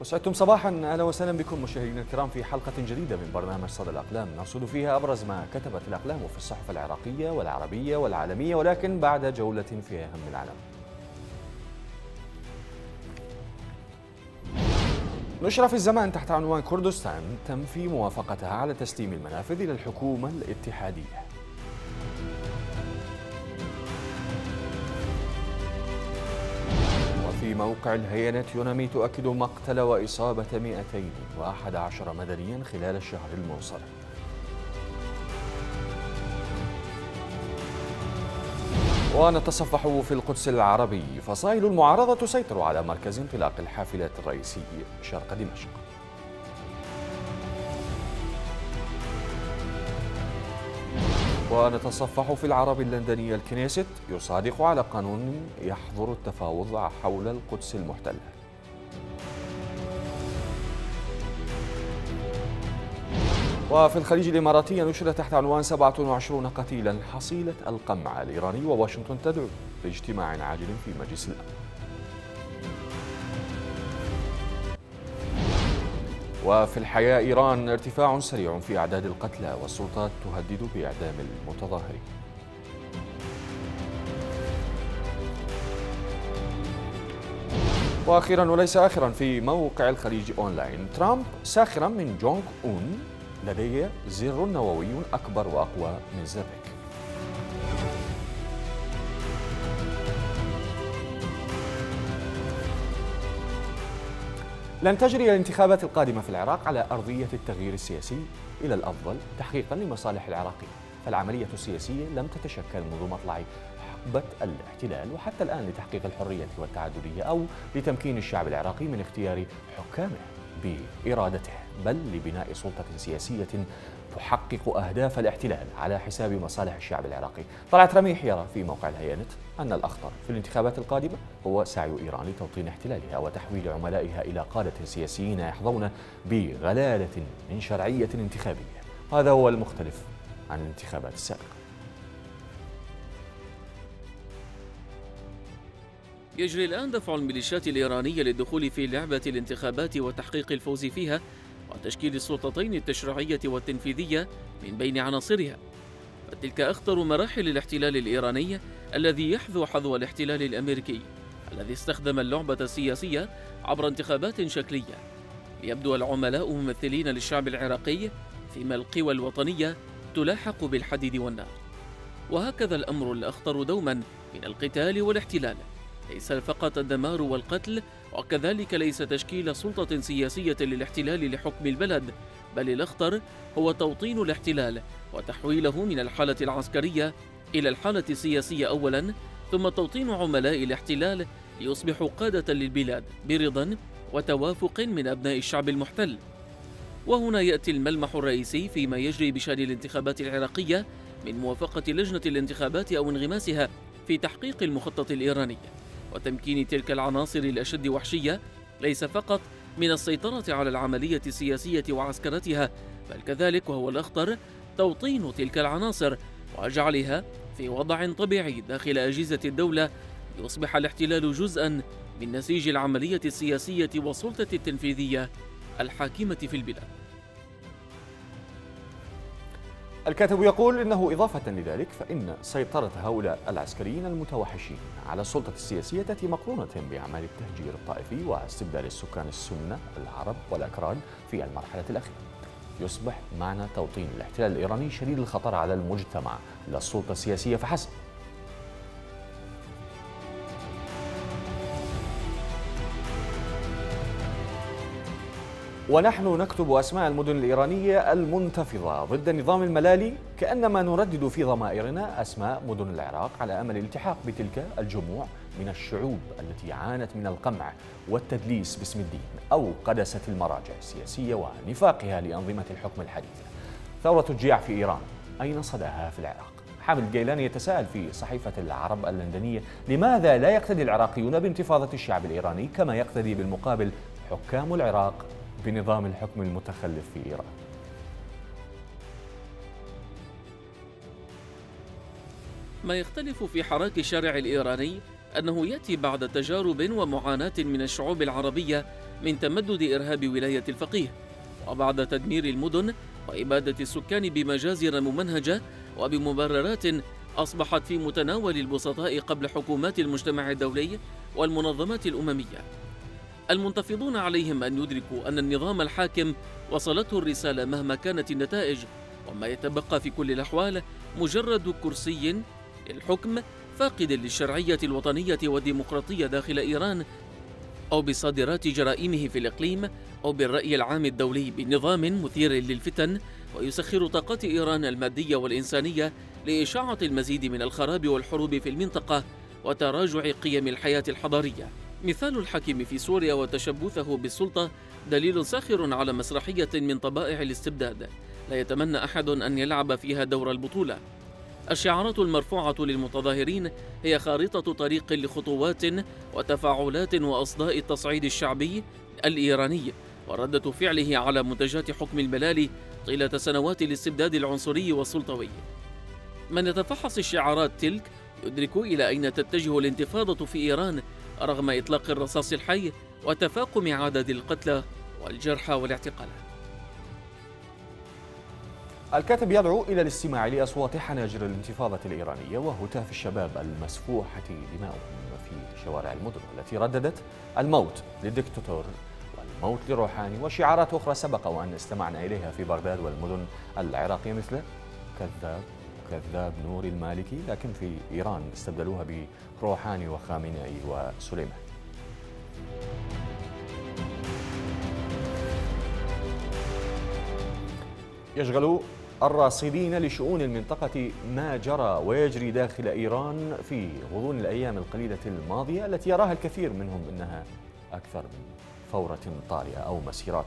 وسعدتم صباحا أهلا وسهلا بكم مشاهدينا الكرام في حلقة جديدة من برنامج صدى الأقلام نرصد فيها أبرز ما كتبت الأقلام في الصحف العراقية والعربية والعالمية ولكن بعد جولة في أهم العالم. نشر في الزمان تحت عنوان كردستان تنفي موافقتها على تسليم المنافذ إلى الحكومة الاتحادية. في موقع الهينة يونامي تؤكد مقتل وإصابة 211 مدنيا خلال الشهر المنصرم ونتصفح في القدس العربي فصائل المعارضة تسيطر على مركز انطلاق الحافلات الرئيسي شرق دمشق. ونتصفح في العرب اللندنية الكنيست يصادق على قانون يحظر التفاوض حول القدس المحتلة وفي الخليج الإماراتي نشر تحت عنوان 27 قتيلا حصيلة القمع الإيراني وواشنطن تدعو لاجتماع عاجل في مجلس الأمن. وفي الحياة إيران ارتفاع سريع في أعداد القتلى والسلطات تهدد بإعدام المتظاهرين. وأخيرا وليس اخرا في موقع الخليج أونلاين ترامب ساخرا من جونغ أون لديه زر نووي أكبر وأقوى من زرك لن تجري الانتخابات القادمة في العراق على أرضية التغيير السياسي إلى الأفضل تحقيقا لمصالح العراقيين فالعملية السياسية لم تتشكل منذ مطلع حقبة الاحتلال وحتى الآن لتحقيق الحرية والتعددية أو لتمكين الشعب العراقي من اختيار حكامه بإرادته بل لبناء سلطة سياسية تحقق أهداف الاحتلال على حساب مصالح الشعب العراقي. طلعت رميح يرى في موقع الهيانت أن الأخطر في الانتخابات القادمة هو سعي إيران لتوطين احتلالها وتحويل عملائها إلى قادة سياسيين يحظون بغلالة من شرعية انتخابية. هذا هو المختلف عن الانتخابات السابقة. يجري الآن دفع الميليشيات الإيرانية للدخول في لعبة الانتخابات وتحقيق الفوز فيها وتشكيل السلطتين التشريعية والتنفيذية من بين عناصرها. فتلك أخطر مراحل الاحتلال الإيراني الذي يحذو حذو الاحتلال الأمريكي الذي استخدم اللعبة السياسية عبر انتخابات شكلية. ليبدو العملاء ممثلين للشعب العراقي فيما القوى الوطنية تلاحق بالحديد والنار. وهكذا الأمر الأخطر دوما من القتال والاحتلال. ليس فقط الدمار والقتل وكذلك ليس تشكيل سلطة سياسية للاحتلال لحكم البلد بل الأخطر هو توطين الاحتلال وتحويله من الحالة العسكرية إلى الحالة السياسية أولا ثم توطين عملاء الاحتلال ليصبحوا قادة للبلاد برضا وتوافق من أبناء الشعب المحتل. وهنا يأتي الملمح الرئيسي فيما يجري بشأن الانتخابات العراقية من موافقة لجنة الانتخابات أو انغماسها في تحقيق المخطط الإيراني. وتمكين تلك العناصر الأشد وحشية ليس فقط من السيطرة على العملية السياسية وعسكرتها بل كذلك وهو الأخطر توطين تلك العناصر وجعلها في وضع طبيعي داخل أجهزة الدولة ليصبح الاحتلال جزءا من نسيج العملية السياسية والسلطة التنفيذية الحاكمة في البلاد. الكاتب يقول إنه إضافة لذلك فإن سيطرة هؤلاء العسكريين المتوحشين على السلطة السياسية تأتي مقرونة بأعمال التهجير الطائفي واستبدال السكان السنة العرب والأكراد في المرحلة الأخيرة. يصبح معنى توطين الاحتلال الإيراني شديد الخطر على المجتمع لا السلطة السياسية فحسب ونحن نكتب أسماء المدن الإيرانية المنتفضة ضد النظام الملالي كأنما نردد في ضمائرنا أسماء مدن العراق على أمل الالتحاق بتلك الجموع من الشعوب التي عانت من القمع والتدليس باسم الدين أو قدست المراجع السياسية ونفاقها لأنظمة الحكم الحديثة ثورة الجياع في إيران أين صداها في العراق؟ حامد الجيلاني يتساءل في صحيفة العرب اللندنية لماذا لا يقتدي العراقيون بانتفاضة الشعب الإيراني كما يقتدي بالمقابل حكام العراق بنظام الحكم المتخلف في إيران. ما يختلف في حراك الشارع الإيراني أنه يأتي بعد تجارب ومعاناة من الشعوب العربية من تمدد إرهاب ولاية الفقيه وبعد تدمير المدن وإبادة السكان بمجازر ممنهجة وبمبررات أصبحت في متناول البسطاء قبل حكومات المجتمع الدولي والمنظمات الأممية. المنتفضون عليهم أن يدركوا أن النظام الحاكم وصلته الرسالة مهما كانت النتائج وما يتبقى في كل الأحوال مجرد كرسي للحكم فاقد للشرعية الوطنية والديمقراطية داخل إيران أو بصادرات جرائمه في الإقليم أو بالرأي العام الدولي بنظام مثير للفتن ويسخر طاقات إيران المادية والإنسانية لإشاعة المزيد من الخراب والحروب في المنطقة وتراجع قيم الحياة الحضارية. مثال الحكيم في سوريا وتشبثه بالسلطة دليل ساخر على مسرحية من طبائع الاستبداد. لا يتمنى أحد أن يلعب فيها دور البطولة. الشعارات المرفوعة للمتظاهرين هي خارطة طريق لخطوات وتفاعلات وأصداء التصعيد الشعبي الإيراني. وردة فعله على منتجات حكم الملالي طيلة سنوات الاستبداد العنصري والسلطوي. من يتفحص الشعارات تلك يدرك إلى أين تتجه الانتفاضة في إيران رغم إطلاق الرصاص الحي وتفاقم عدد القتلى والجرحى والاعتقالات. الكاتب يدعو إلى الاستماع لأصوات حناجر الانتفاضة الإيرانية وهتاف الشباب المسفوحة دماؤهم في شوارع المدن التي رددت الموت للدكتاتور والموت لروحاني وشعارات أخرى سبق وأن استمعنا إليها في بغداد والمدن العراقية مثل كذاب كذاب نور المالكي لكن في إيران استبدلوها بروحاني وخامنئي وسليمان. يشغل الراصدين لشؤون المنطقة ما جرى ويجري داخل إيران في غضون الأيام القليلة الماضية التي يراها الكثير منهم أنها أكثر من فورة طارئة أو مسيرات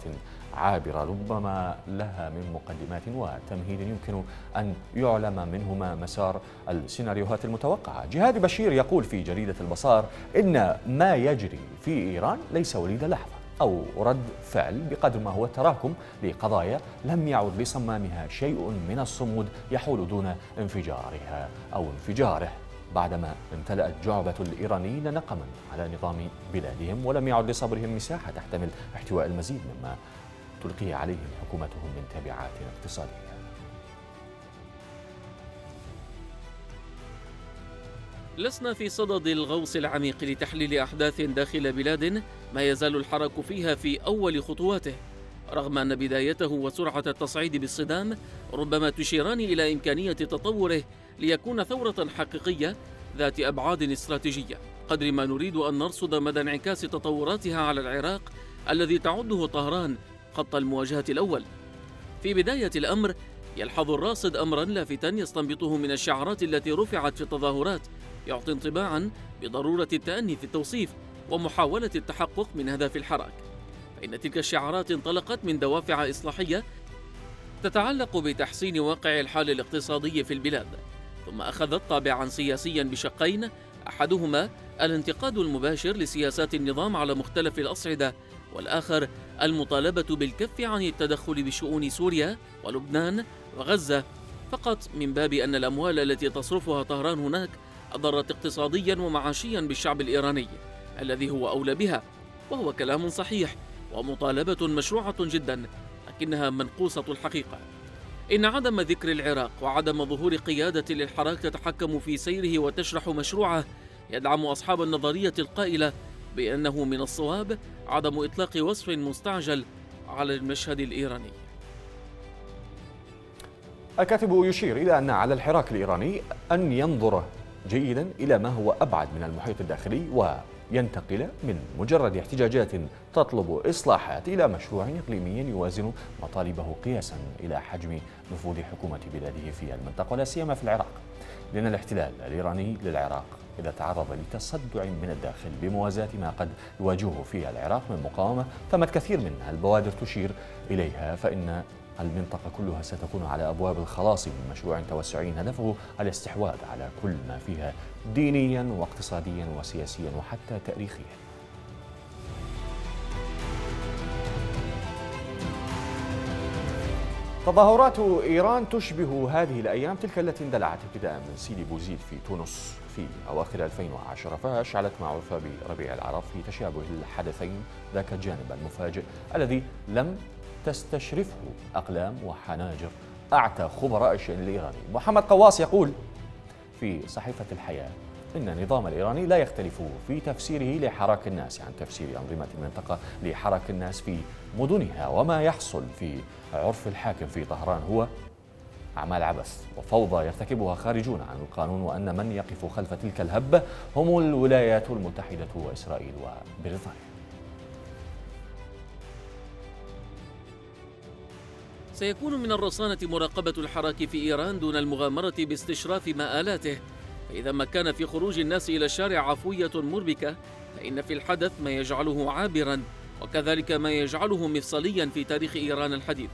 عابرة ربما لها من مقدمات وتمهيد يمكن أن يعلم منهما مسار السيناريوهات المتوقعة. جهاد بشير يقول في جريدة البصار إن ما يجري في إيران ليس وليد لحظة أو رد فعل بقدر ما هو تراكم لقضايا لم يعد لصمامها شيء من الصمود يحول دون انفجارها أو انفجاره. بعدما امتلأت جعبة الإيرانيين نقما على نظام بلادهم ولم يعد لصبرهم مساحة تحتمل احتواء المزيد مما تلقي عليهم حكومتهم من تبعات اقتصادية لسنا في صدد الغوص العميق لتحليل أحداث داخل بلاد ما يزال الحرك فيها في أول خطواته. رغم أن بدايته وسرعة التصعيد بالصدام ربما تشيران إلى إمكانية تطوره ليكون ثورة حقيقية ذات أبعاد استراتيجية. قدر ما نريد أن نرصد مدى انعكاس تطوراتها على العراق الذي تعده طهران خط المواجهة الأول. في بداية الأمر يلحظ الراصد أمرا لافتا يستنبطه من الشعارات التي رفعت في التظاهرات يعطي انطباعا بضرورة التأني في التوصيف ومحاولة التحقق من هدف الحراك. فإن تلك الشعارات انطلقت من دوافع إصلاحية تتعلق بتحسين واقع الحال الاقتصادي في البلاد ثم أخذت طابعا سياسيا بشقين أحدهما الانتقاد المباشر لسياسات النظام على مختلف الأصعدة والآخر المطالبة بالكف عن التدخل بشؤون سوريا ولبنان وغزة. فقط من باب أن الأموال التي تصرفها طهران هناك أضرت اقتصاديا ومعاشيا بالشعب الإيراني الذي هو أولى بها وهو كلام صحيح ومطالبة مشروعة جدا لكنها منقوصة الحقيقة. إن عدم ذكر العراق وعدم ظهور قيادة للحراك تتحكم في سيره وتشرح مشروعه يدعم أصحاب النظرية القائلة بأنه من الصواب عدم إطلاق وصف مستعجل على المشهد الإيراني. الكاتب يشير إلى أن على الحراك الإيراني أن ينظر جيدا إلى ما هو أبعد من المحيط الداخلي وينتقل من مجرد احتجاجات تطلب إصلاحات إلى مشروع إقليمي يوازن مطالبه قياسا إلى حجم نفوذ حكومة بلاده في المنطقة ولا سيما في العراق. لأن الاحتلال الإيراني للعراق إذا تعرض لتصدع من الداخل بموازاة ما قد يواجهه في العراق من مقاومة ثمت كثير منها البوادر تشير إليها فإن المنطقة كلها ستكون على أبواب الخلاص من مشروع توسعي هدفه الاستحواذ على كل ما فيها دينيا واقتصاديا وسياسيا وحتى تاريخيا. تظاهرات إيران تشبه هذه الأيام تلك التي اندلعت ابتداء من سيدي بوزيد في تونس. في أواخر 2010 فأشعلت ما عرف بربيع العرب في تشابه الحدثين ذاك الجانب المفاجئ الذي لم تستشرفه أقلام وحناجر. أعتى خبراء الشأن الإيراني. محمد قواص يقول في صحيفة الحياة إن النظام الإيراني لا يختلف في تفسيره لحراك الناس عن تفسير أنظمة المنطقة لحراك الناس في مدنها وما يحصل في عرف الحاكم في طهران هو أعمال عبث وفوضى يرتكبها خارجون عن القانون وأن من يقف خلف تلك الهبة هم الولايات المتحدة وإسرائيل وبريطانيا. سيكون من الرصانة مراقبة الحراك في إيران دون المغامرة باستشراف مآلاته. فإذا ما كان في خروج الناس إلى الشارع عفوية مربكة فإن في الحدث ما يجعله عابرا وكذلك ما يجعله مفصليا في تاريخ إيران الحديث.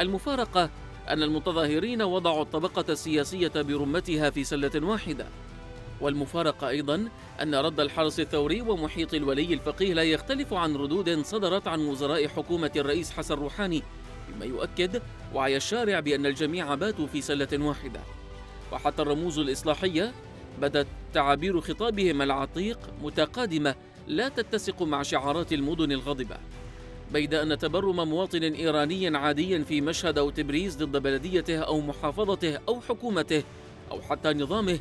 المفارقة أن المتظاهرين وضعوا الطبقة السياسية برمتها في سلة واحدة. والمفارقة أيضا أن رد الحرس الثوري ومحيط الولي الفقيه لا يختلف عن ردود صدرت عن وزراء حكومة الرئيس حسن روحاني مما يؤكد وعي الشارع بأن الجميع باتوا في سلة واحدة. وحتى الرموز الإصلاحية بدت تعابير خطابهم العتيق متقادمة لا تتسق مع شعارات المدن الغاضبة. بيد أن تبرم مواطن إيراني عادي في مشهد أو تبريز ضد بلديته أو محافظته أو حكومته أو حتى نظامه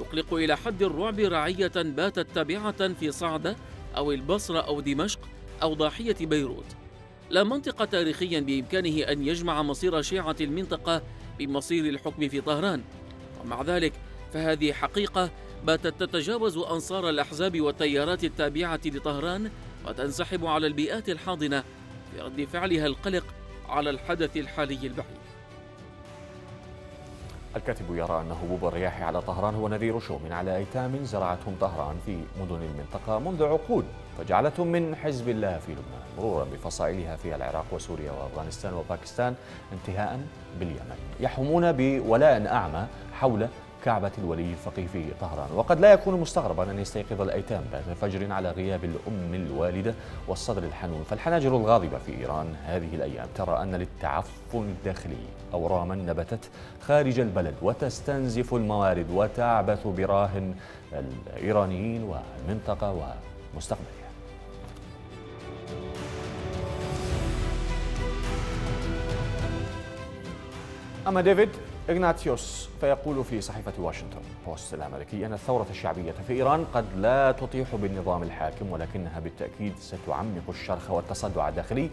يقلق إلى حد الرعب رعية باتت تابعة في صعدة أو البصرة أو دمشق أو ضاحية بيروت. لا منطق تاريخيا بإمكانه أن يجمع مصير شيعة المنطقة بمصير الحكم في طهران. ومع ذلك فهذه حقيقة باتت تتجاوز أنصار الأحزاب والتيارات التابعة لطهران وتنسحب على البيئات الحاضنة في رد فعلها القلق على الحدث الحالي البعيد. الكاتب يرى أن هبوب الرياح على طهران هو نذير شوم على أيتام زرعتهم طهران في مدن المنطقة منذ عقود فجعلتهم من حزب الله في لبنان مرورا بفصائلها في العراق وسوريا وأفغانستان وباكستان انتهاء باليمن. يحومون بولاء أعمى حول كعبة الولي الفقيه في طهران. وقد لا يكون مستغربا أن يستيقظ الأيتام بعد فجر على غياب الأم الوالدة والصدر الحنون. فالحناجر الغاضبة في إيران هذه الأيام ترى أن للتعفن الداخلي أوراما نبتت خارج البلد وتستنزف الموارد وتعبث براهن الإيرانيين والمنطقة ومستقبلها. أما ديفيد إغناتيوس فيقول في صحيفة واشنطن بوست الأمريكي أن الثورة الشعبية في إيران قد لا تطيح بالنظام الحاكم ولكنها بالتأكيد ستعمق الشرخ والتصدع الداخلي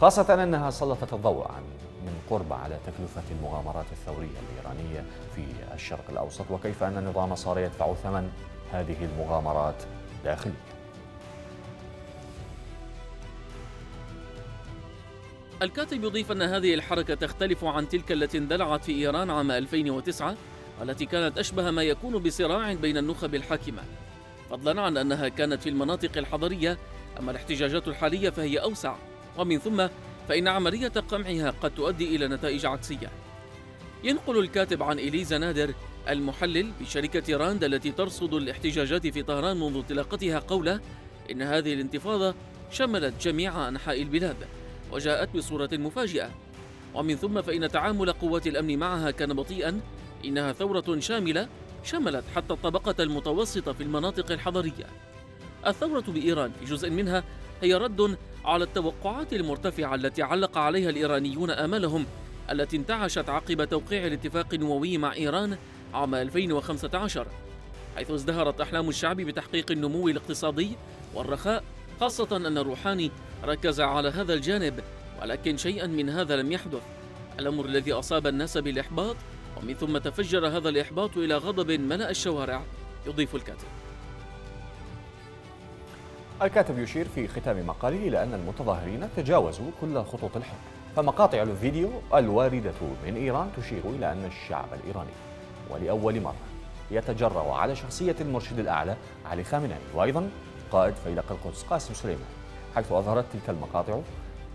خاصة أنها سلطت الضوء عن من قرب على تكلفة المغامرات الثورية الإيرانية في الشرق الأوسط وكيف أن النظام صار يدفع ثمن هذه المغامرات داخليا. الكاتب يضيف أن هذه الحركة تختلف عن تلك التي اندلعت في إيران عام 2009 والتي كانت أشبه ما يكون بصراع بين النخب الحاكمة. فضلا عن أنها كانت في المناطق الحضرية أما الاحتجاجات الحالية فهي أوسع. ومن ثم فإن عملية قمعها قد تؤدي إلى نتائج عكسية. ينقل الكاتب عن إليزا نادر المحلل بشركة راند التي ترصد الاحتجاجات في طهران منذ انطلاقتها قوله إن هذه الانتفاضة شملت جميع أنحاء البلاد. وجاءت بصورة مفاجئة. ومن ثم فإن تعامل قوات الأمن معها كان بطيئا. إنها ثورة شاملة شملت حتى الطبقة المتوسطة في المناطق الحضرية. الثورة بإيران في جزء منها هي رد على التوقعات المرتفعة التي علق عليها الإيرانيون آمالهم التي انتعشت عقب توقيع الاتفاق النووي مع إيران عام 2015 حيث ازدهرت أحلام الشعب بتحقيق النمو الاقتصادي والرخاء خاصة أن الروحاني ركز على هذا الجانب ولكن شيئا من هذا لم يحدث. الأمر الذي أصاب الناس بالإحباط ومن ثم تفجر هذا الإحباط إلى غضب ملأ الشوارع. يضيف الكاتب. الكاتب يشير في ختام مقاله إلى أن المتظاهرين تجاوزوا كل خطوط الحب فمقاطع الفيديو الواردة من إيران تشير إلى أن الشعب الإيراني ولأول مرة يتجرأ على شخصية المرشد الأعلى علي خامنئي. وأيضا قائد فيلق القدس قاسم سليمان. حيث أظهرت تلك المقاطع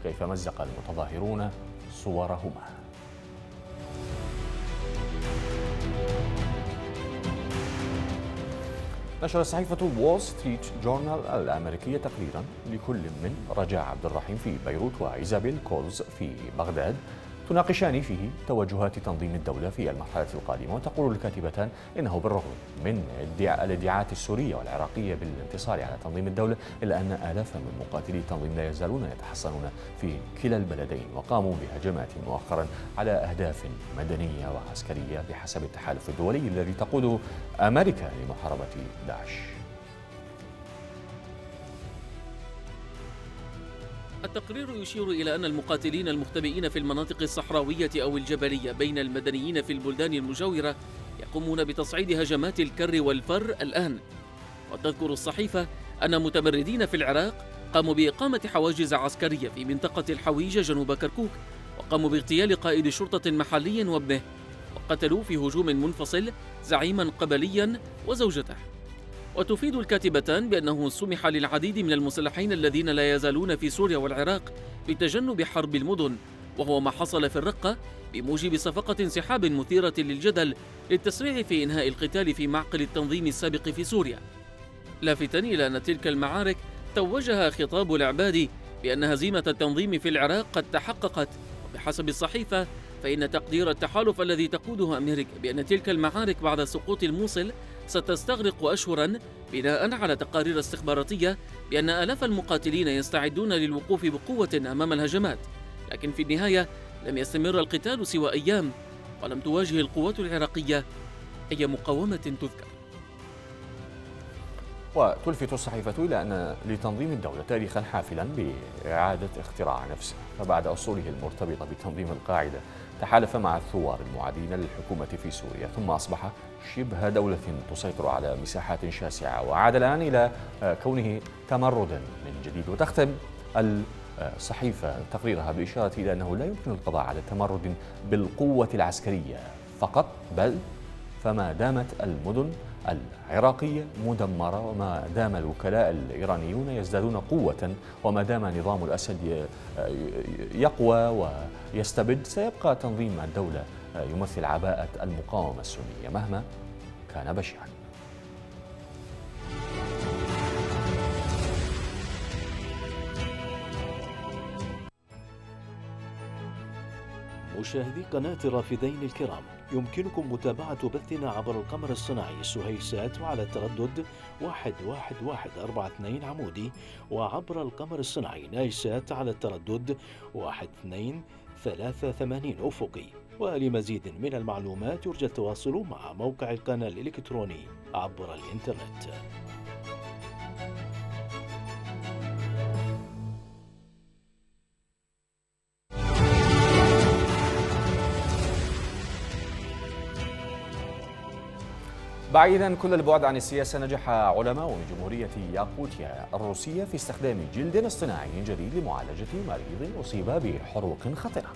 كيف مزق المتظاهرون صورهما. نشرت صحيفة وول ستريت جورنال الأمريكية تقريرا لكل من رجاء عبد الرحيم في بيروت وإيزابيل كولز في بغداد تناقشان فيه توجهات تنظيم الدولة في المرحلة القادمة وتقول الكاتبتان إنه بالرغم من الادعاءات السورية والعراقية بالانتصار على تنظيم الدولة إلا أن آلافا من مقاتلي التنظيم لا يزالون يتحصنون في كلا البلدين وقاموا بهجمات مؤخرا على أهداف مدنية وعسكرية بحسب التحالف الدولي الذي تقوده أمريكا لمحاربة داعش. التقرير يشير إلى أن المقاتلين المختبئين في المناطق الصحراوية أو الجبلية بين المدنيين في البلدان المجاورة يقومون بتصعيد هجمات الكر والفر الآن. وتذكر الصحيفة أن متمردين في العراق قاموا بإقامة حواجز عسكرية في منطقة الحويجة جنوب كركوك وقاموا باغتيال قائد شرطة محلي وابنه وقتلوا في هجوم منفصل زعيما قبليا وزوجته. وتفيد الكاتبتان بأنه سمح للعديد من المسلحين الذين لا يزالون في سوريا والعراق بتجنب حرب المدن وهو ما حصل في الرقة بموجب صفقة انسحاب مثيرة للجدل للتسريع في إنهاء القتال في معقل التنظيم السابق في سوريا. لافتا إلى أن تلك المعارك توجها خطاب العبادي بأن هزيمة التنظيم في العراق قد تحققت وبحسب الصحيفة فإن تقدير التحالف الذي تقوده أمريكا بأن تلك المعارك بعد سقوط الموصل ستستغرق أشهرا بناء على تقارير استخباراتية بأن آلاف المقاتلين يستعدون للوقوف بقوة أمام الهجمات لكن في النهاية لم يستمر القتال سوى أيام ولم تواجه القوات العراقية أي مقاومة تذكر. وتلفت الصحيفة إلى أن لتنظيم الدولة تاريخا حافلا بإعادة اختراع نفسه فبعد أصوله المرتبطة بتنظيم القاعدة تحالف مع الثوار المعادين للحكومة في سوريا ثم أصبح شبه دولة تسيطر على مساحات شاسعة وعاد الآن إلى كونه تمردا من جديد. وتختم الصحيفة تقريرها بإشارة إلى أنه لا يمكن القضاء على التمرد بالقوة العسكرية فقط بل فما دامت المدن العراقية مدمرة وما دام الوكلاء الإيرانيون يزدادون قوة وما دام نظام الأسد يقوى ويستبد سيبقى تنظيم الدولة يمثل عباءة المقاومة السنية مهما كان بشعا. مشاهدي قناة الرافدين الكرام. يمكنكم متابعة بثنا عبر القمر الصناعي سهيسات وعلى التردد 11142 عمودي وعبر القمر الصناعي نايسات على التردد 1283 أفقي. ولمزيد من المعلومات يرجى التواصل مع موقع القناة الإلكتروني عبر الإنترنت. بعيدا كل البعد عن السياسة نجح علماء جمهورية ياقوتيا الروسية في استخدام جلد اصطناعي جديد لمعالجة مريض أصيب بحروق خطرة.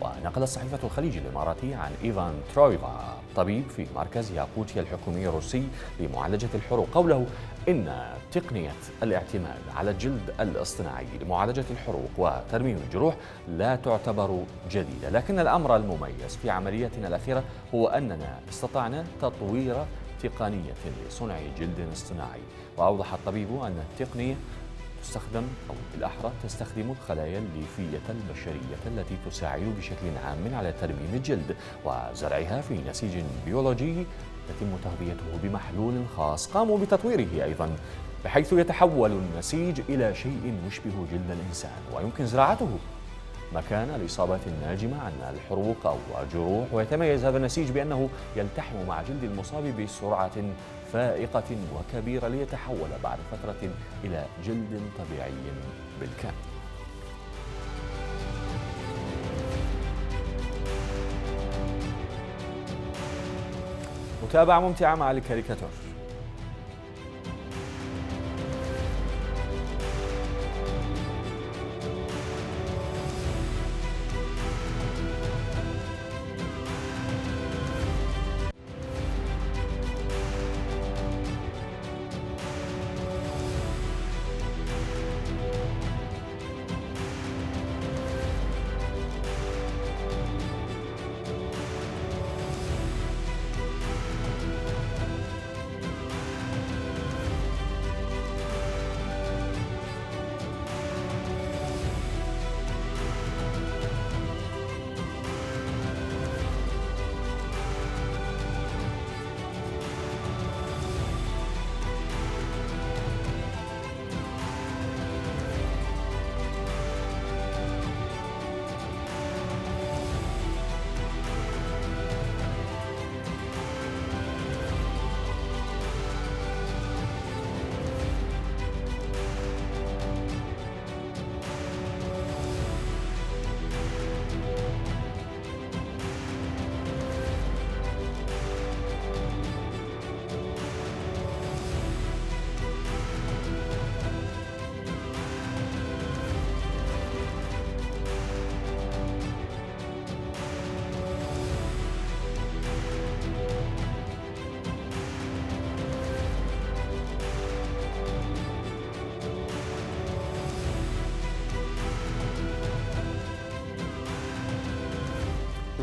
ونقل صحيفة الخليج الإماراتي عن إيفان ترويفا طبيب في مركز ياقوتيا الحكومي الروسي لمعالجة الحروق قوله إن تقنية الاعتماد على الجلد الاصطناعي لمعالجة الحروق وترميم الجروح لا تعتبر جديدة. لكن الأمر المميز في عمليتنا الأخيرة هو أننا استطعنا تطوير تقنية لصنع جلد اصطناعي. وأوضح الطبيب أن التقنية تستخدم أو بالأحرى تستخدم الخلايا الليفية البشرية التي تساعد بشكل عام على ترميم الجلد وزرعها في نسيج بيولوجي يتم تغذيته بمحلول خاص. قاموا بتطويره أيضا بحيث يتحول النسيج إلى شيء يشبه جلد الإنسان ويمكن زراعته. مكان الإصابات الناجمة عن الحروق أو الجروح ويتميز هذا النسيج بأنه يلتحم مع جلد المصاب بسرعة فائقة وكبيرة ليتحول بعد فترة إلى جلد طبيعي بالكامل. متابعة ممتعة مع الكاريكاتور.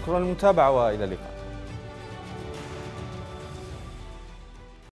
شكرا للمتابعة وإلى اللقاء.